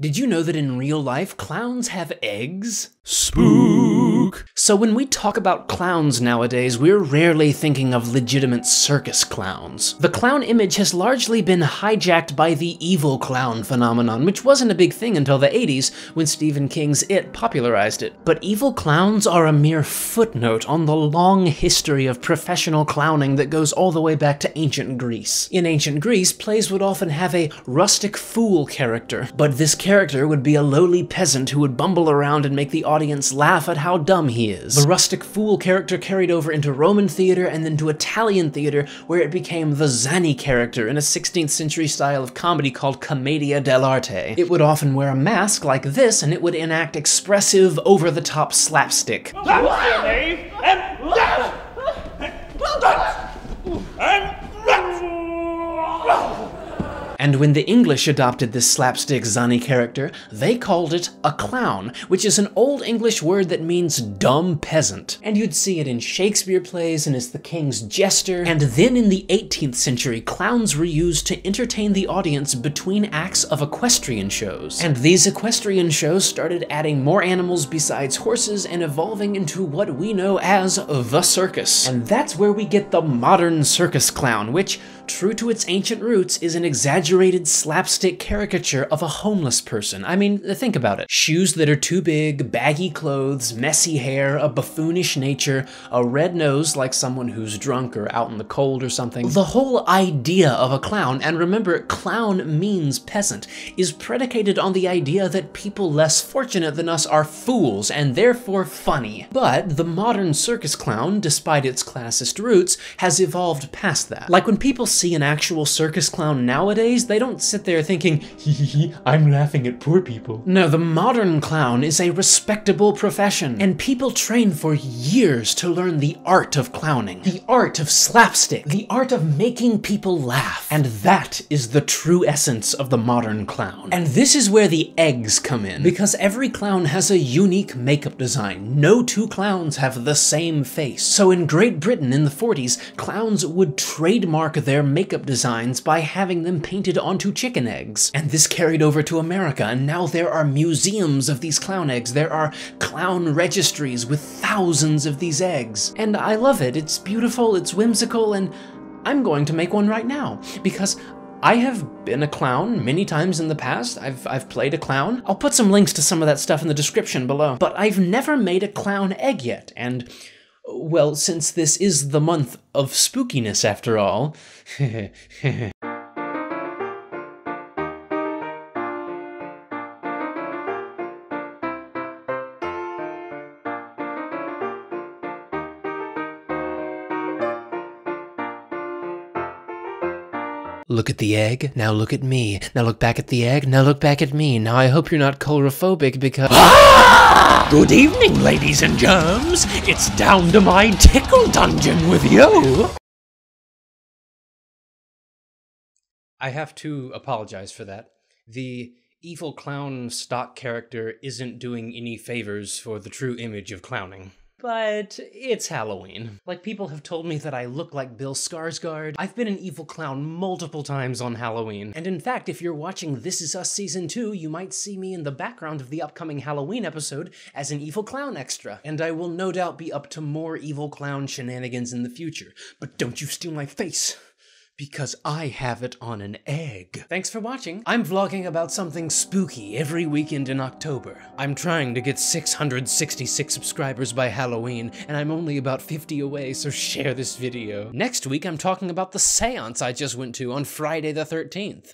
Did you know that in real life, clowns have eggs? Spook! So when we talk about clowns nowadays, we're rarely thinking of legitimate circus clowns. The clown image has largely been hijacked by the evil clown phenomenon, which wasn't a big thing until the 80s when Stephen King's It popularized it. But evil clowns are a mere footnote on the long history of professional clowning that goes all the way back to ancient Greece. In ancient Greece, plays would often have a rustic fool character, but this character would be a lowly peasant who would bumble around and make the audience laugh at how dumb he is. The rustic fool character carried over into Roman theater and then to Italian theater, where it became the Zanni character in a 16th century style of comedy called commedia dell'arte. It would often wear a mask like this, and it would enact expressive, over-the-top slapstick. And when the English adopted this slapstick Zanni character, they called it a clown, which is an old English word that means dumb peasant. And you'd see it in Shakespeare plays and as the king's jester. And then in the 18th century, clowns were used to entertain the audience between acts of equestrian shows. And these equestrian shows started adding more animals besides horses and evolving into what we know as the circus. And that's where we get the modern circus clown, which, true to its ancient roots, is an exaggerated slapstick caricature of a homeless person. I mean, think about it. Shoes that are too big, baggy clothes, messy hair, a buffoonish nature, a red nose like someone who's drunk or out in the cold or something. The whole idea of a clown, and remember, clown means peasant, is predicated on the idea that people less fortunate than us are fools and therefore funny. But the modern circus clown, despite its classist roots, has evolved past that. Like when people see an actual circus clown nowadays, they don't sit there thinking, hee hee hee, I'm laughing at poor people. No, the modern clown is a respectable profession, and people train for years to learn the art of clowning, the art of slapstick, the art of making people laugh. And that is the true essence of the modern clown. And this is where the eggs come in, because every clown has a unique makeup design. No two clowns have the same face. So in Great Britain in the 40s, clowns would trademark their makeup designs by having them painted onto chicken eggs. And this carried over to America, and now there are museums of these clown eggs. There are clown registries with thousands of these eggs. And I love it. It's beautiful, it's whimsical, and I'm going to make one right now because I have been a clown many times in the past. I've, I've played a clown. I'll put some links to some of that stuff in the description below. But I've never made a clown egg yet, and well, since this is the month of spookiness after all, Look at the egg, now look at me. Now look back at the egg, now look back at me. Now I hope you're not coulrophobic because- ah! Good evening, ladies and germs. It's down to my tickle dungeon with you. I have to apologize for that. The evil clown stock character isn't doing any favors for the true image of clowning. But it's Halloween. Like, people have told me that I look like Bill Skarsgård. I've been an evil clown multiple times on Halloween. And in fact, if you're watching This Is Us Season 2, you might see me in the background of the upcoming Halloween episode as an evil clown extra. And I will no doubt be up to more evil clown shenanigans in the future. But don't you steal my face! Because I have it on an egg. Thanks for watching. I'm vlogging about something spooky every weekend in October. I'm trying to get 666 subscribers by Halloween, and I'm only about 50 away, so share this video. Next week, I'm talking about the seance I just went to on Friday the 13th.